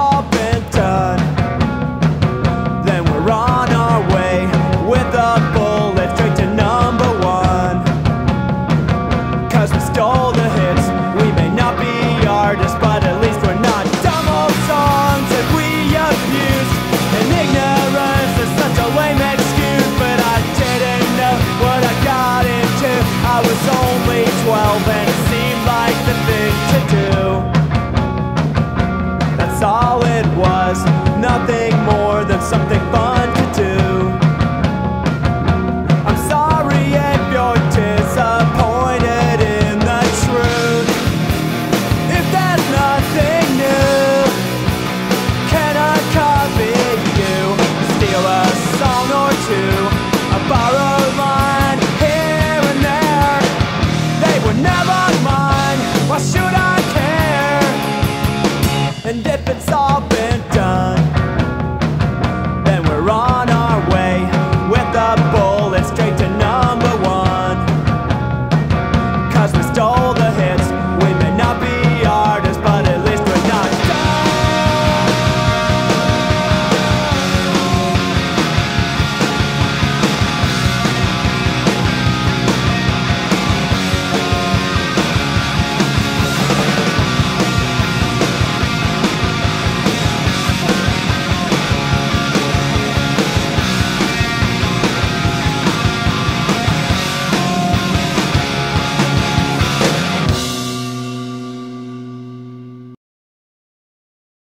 all been done, then we're on our way with a bullet straight to number we stole the hits, we may not be artists, but at least we're not dumb old songs that we abuse. And ignorance is such a lame excuse, but I didn't know what I got into. I was only 12 and it seemed like the thing to do. nothing more than something fun.